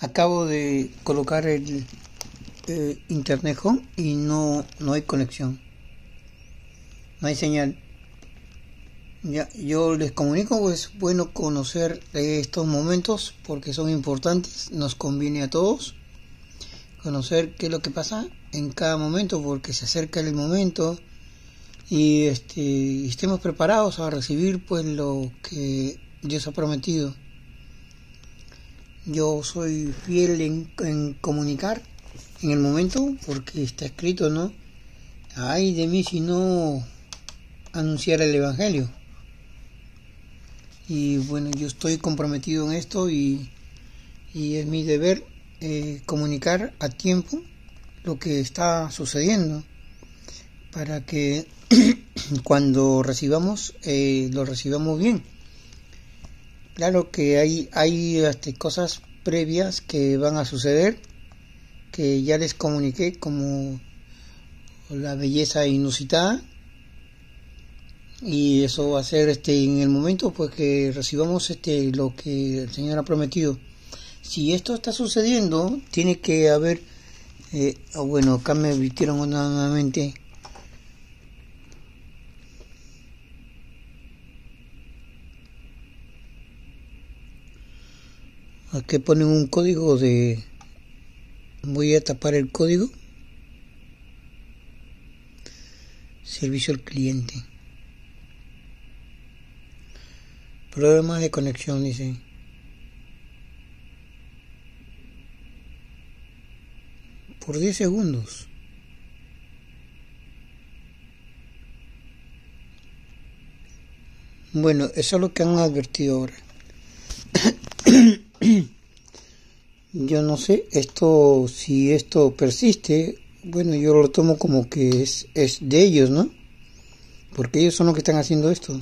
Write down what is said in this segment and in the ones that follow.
Acabo de colocar el eh, internet home y no, no hay conexión. No hay señal. Ya, yo les comunico, pues bueno conocer estos momentos porque son importantes, nos conviene a todos conocer qué es lo que pasa en cada momento porque se acerca el momento y este estemos preparados a recibir pues lo que Dios ha prometido. Yo soy fiel en, comunicar en el momento porque está escrito, ¿no? Ay de mí si no anunciara el Evangelio. Y bueno, yo estoy comprometido en esto y, y es mi deber eh, comunicar a tiempo lo que está sucediendo para que cuando recibamos eh, lo recibamos bien Claro que hay, hay este, cosas previas que van a suceder que ya les comuniqué como la belleza inusitada y eso va a ser este en el momento pues que recibamos este lo que el Señor ha prometido. Si esto está sucediendo, tiene que haber eh, oh, bueno, acá me vistieron nuevamente Aquí ponen un código de... Voy a tapar el código. Servicio al cliente. Problemas de conexión, dice. Por 10 segundos. Bueno, eso es lo que han advertido ahora. Yo no sé, esto, si esto persiste, bueno, yo lo tomo como que es, es de ellos, ¿no? Porque ellos son los que están haciendo esto.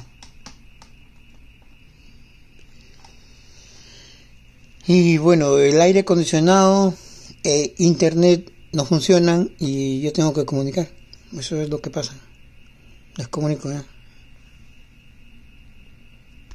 Y bueno, el aire acondicionado, eh, internet no funcionan y yo tengo que comunicar. Eso es lo que pasa. Les comunico ya.